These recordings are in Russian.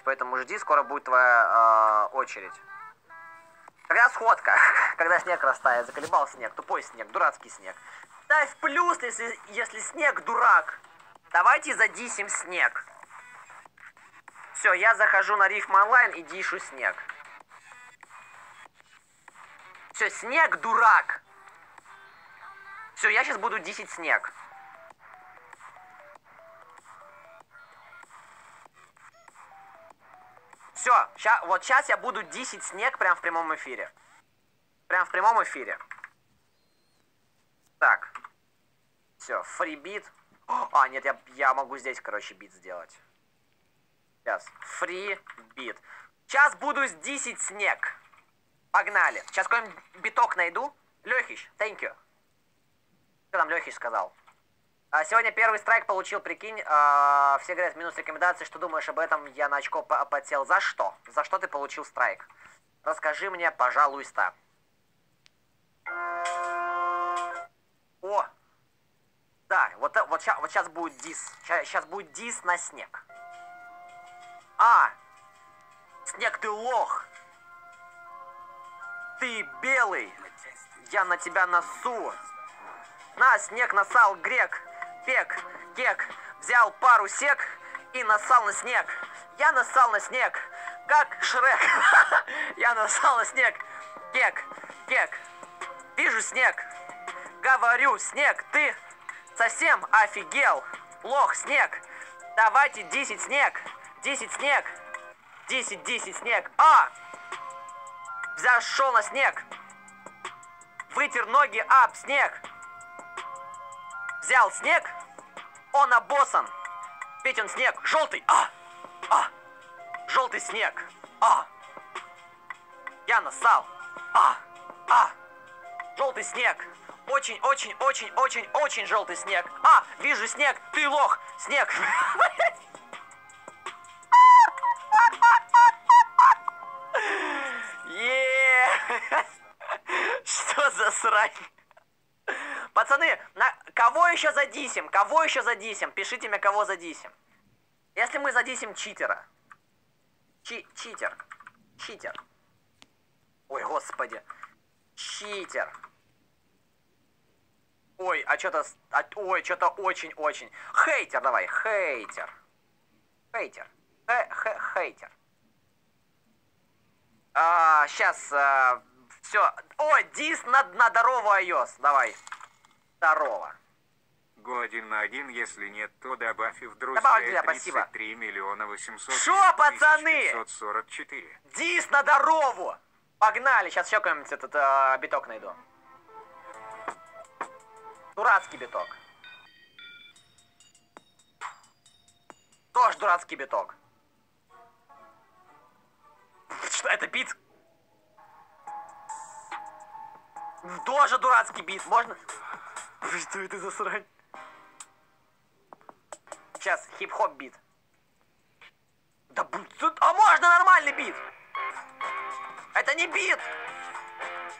очередь, поэтому жди, скоро будет твоя э, очередь. Когда сходка, когда снег растает, заколебал снег, тупой снег, дурацкий снег. Дай в плюс, если, если снег дурак. Давайте задисим снег. Все, я захожу на рифм онлайн и дишу снег. Все, снег дурак. Все, я сейчас буду дисить снег. Все, ща, вот сейчас я буду дисить снег прям в прямом эфире. Прям в прямом эфире. Так. Все, фрибит. А, нет, я, я могу здесь, короче, бит сделать. Сейчас. Фри бит. Сейчас буду дисить снег. Погнали. Сейчас какой-нибудь биток найду. Лехич, thank you. Что там Лехич сказал? А, сегодня первый страйк получил, прикинь. А, все говорят, минус рекомендации. Что думаешь об этом? Я на очко подсел. За что? За что ты получил страйк? Расскажи мне, пожалуйста. О! Да, вот, вот, вот сейчас будет дис. Сейчас будет дис на снег. А! Снег, ты лох! Ты белый! Я на тебя носу! На, снег насал грек! Пек, кек, взял пару сек и насал на снег. Я насал на снег, как Шрек. Я насал на снег. Кек, кек, вижу снег. Говорю, снег, ты совсем офигел. Лох, снег. Давайте 10 снег. 10 снег. 10, 10 снег. А! Взошел на снег. Вытер ноги об снег. Взял снег. Он обосан. Ведь он снег. Желтый. А! А! Желтый снег. А! Я насал. А! А! Желтый снег. Очень, очень, очень, очень, очень желтый снег. А! Вижу снег. Ты лох. Снег. Что за срань? Пацаны, на... кого еще задисим? Кого еще задисим? Пишите мне, кого задисим. Если мы задисим читера. Чи читер. Читер. Ой, господи. Читер. Ой, а что-то... А, ой, что-то очень-очень. Хейтер давай, хейтер. Хейтер. Хе -хе Хейтер. А, сейчас, а, все. О, дис на, на здорово iOS. Давай. Здорово. Го один на один, если нет, то добавь в друзья Добавь, друзья, спасибо. 33 миллиона 800 Шо, пацаны? 544. Дис на здорову. Погнали, сейчас еще какой-нибудь этот э, биток найду. Дурацкий биток. Тоже дурацкий биток. Что, это бит? Тоже дурацкий бит, можно? Что это за срань? Сейчас, хип-хоп бит. Да тут, а можно нормальный бит? Это не бит!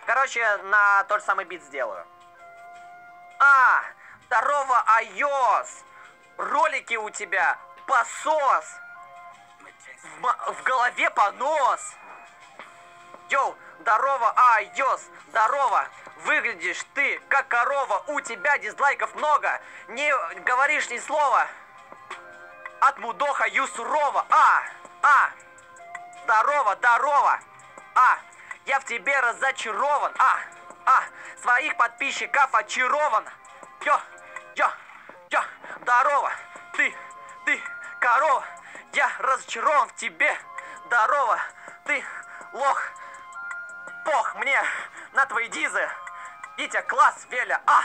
Короче, на тот же самый бит сделаю. А, здорово, iOS! Ролики у тебя, посос! В, в голове понос! Йоу, здорово, iOS, здорово! Выглядишь ты, как корова, у тебя дизлайков много, не говоришь ни слова. От мудоха ю сурова, а, а, здорово, здорово, а, я в тебе разочарован, а, а, своих подписчиков очарован. Йо, йо, йо, здорово, ты, ты, корова, я разочарован в тебе, здорово, ты, лох, пох мне на твои дизы. Витя, класс, Веля, а!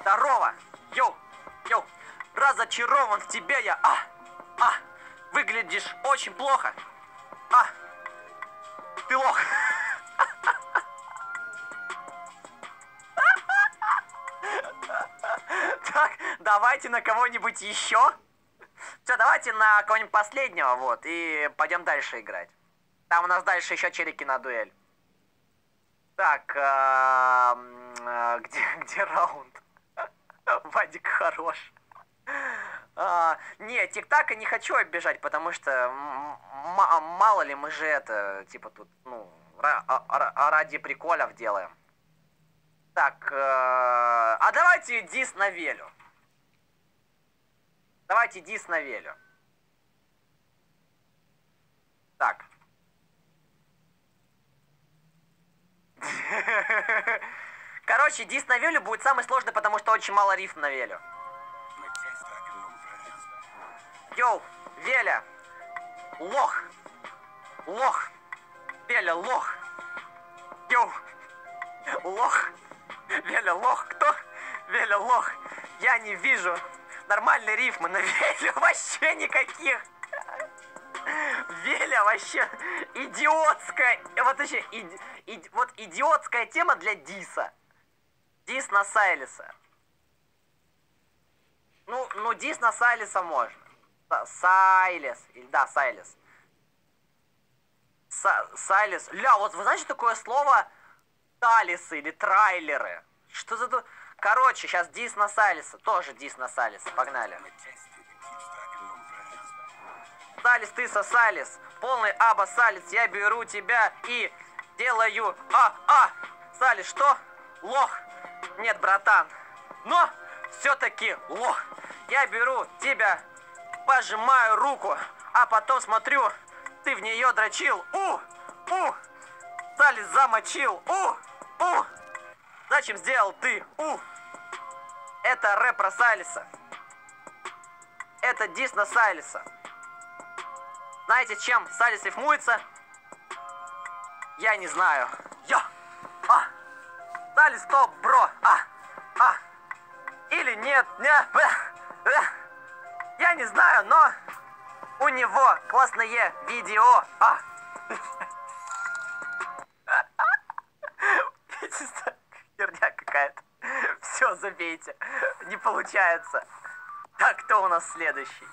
Здорово! Йоу, йоу, разочарован в тебе я, а! А! Выглядишь очень плохо. А! Ты лох. Так, давайте на кого-нибудь еще. Все, давайте на кого-нибудь последнего, вот, и пойдем дальше играть. Там у нас дальше еще челики на дуэль. Так, где, где раунд? Вадик хорош. А, не, тик-така не хочу оббежать, потому что мало ли мы же это, типа тут, ну, а- а- ради приколов делаем. Так, э- а давайте дис на Велю. Давайте дис на Велю. Так. Короче, дис на Велю будет самый сложный, потому что очень мало рифм на Велю. Йоу, Веля! Лох! Лох! Веля, лох! Йоу! Лох! Веля, лох! Кто? Веля, лох! Я не вижу нормальной рифмы на Велю вообще никаких! Веля вообще идиотская, вот еще, иди, иди, вот идиотская тема для Диса. Дис на Сайлиса. Ну, ну Дис на Сайлиса можно. Сайлис. Или да, Сайлис. Сайлис. Ля, вот вы знаете такое слово талисы или трайлеры? Что за... Короче, сейчас дис на Сайлиса. Тоже дис на Сайлиса. Погнали. Салис, ты сосалис. Полный аба салис. Я беру тебя и делаю... А, а! Салис, что? Лох. Нет, братан. Но все-таки лох. Я беру тебя пожимаю руку, а потом смотрю, ты в нее дрочил. У! У! Салис замочил. У! У! Зачем сделал ты? У! Это рэп про Салиса. Это дис на Салиса. Знаете, чем Салис рифмуется? Я не знаю. Йо! Салис стоп, бро! А! А! Или нет? Не! Я не знаю, но у него классное видео. А. Херня какая-то. Все, забейте. Не получается. Так, кто у нас следующий?